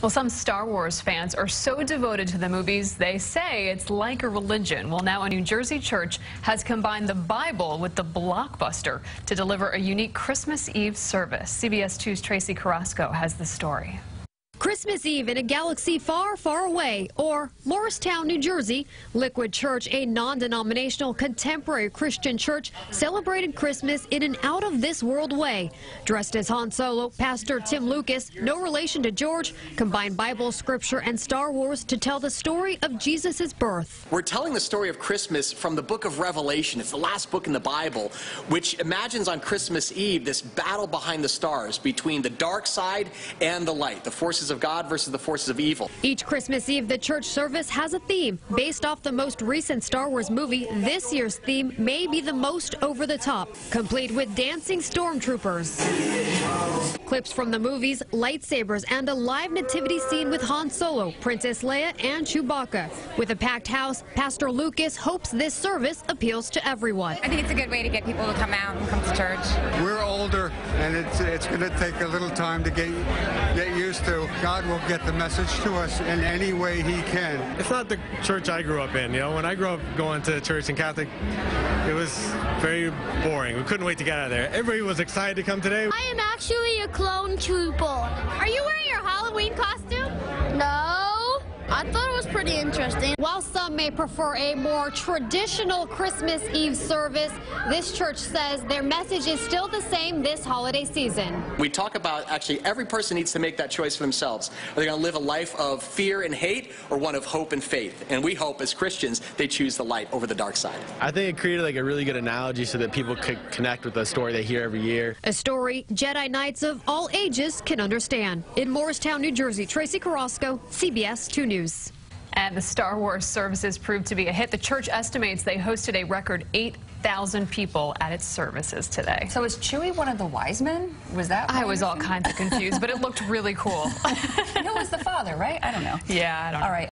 Well, some Star Wars fans are so devoted to the movies, they say it's like a religion. Well, now a New Jersey church has combined the Bible with the blockbuster to deliver a unique Christmas Eve service. CBS 2's Tracee Carrasco has the story. Christmas Eve in a galaxy far, far away, or Morristown, New Jersey, Liquid Church, a non-denominational contemporary Christian church, celebrated Christmas in an out-of-this-world way. Dressed as Han Solo, Pastor Tim Lucas, no relation to George, combined Bible, Scripture, and Star Wars to tell the story of Jesus' birth. We're telling the story of Christmas from the book of Revelation. It's the last book in the Bible, which imagines on Christmas Eve this battle behind the stars between the dark side and the light, the forces of God versus the forces of evil. Each Christmas Eve, the church service has a theme. Based off the most recent Star Wars movie, this year's theme may be the most over the top, complete with dancing stormtroopers. Clips from the movies, lightsabers, and a live nativity scene with Han Solo, Princess Leia, and Chewbacca. With a packed house, Pastor Lucas hopes this service appeals to everyone. I think it's a good way to get people to come out and come to church. We're older, and it's it's going to take a little time to get get used to. God will get the message to us in any way He can. It's not the church I grew up in. You know, when I grew up going to church in Catholic, it was very boring. We couldn't wait to get out of there. Everybody was excited to come today. I am actually a clone trooper. Are you wearing your Halloween costume? Pretty interesting. While some may prefer a more traditional Christmas Eve service, this church says their message is still the same this holiday season. We talk about actually every person needs to make that choice for themselves. Are they going to live a life of fear and hate or one of hope and faith? And we hope as Christians they choose the light over the dark side. I think it created like a really good analogy so that people could connect with the story they hear every year. A story Jedi Knights of all ages can understand. In Morristown, New Jersey, Tracee Carrasco, CBS 2 News. And the Star Wars services proved to be a hit. The church estimates they hosted a record 8,000 people at its services today. So is Chewie one of the wise men? Was that? I was all kinds of confused, but it looked really cool. Who was the father, right? I don't know. Yeah, I don't know. All right.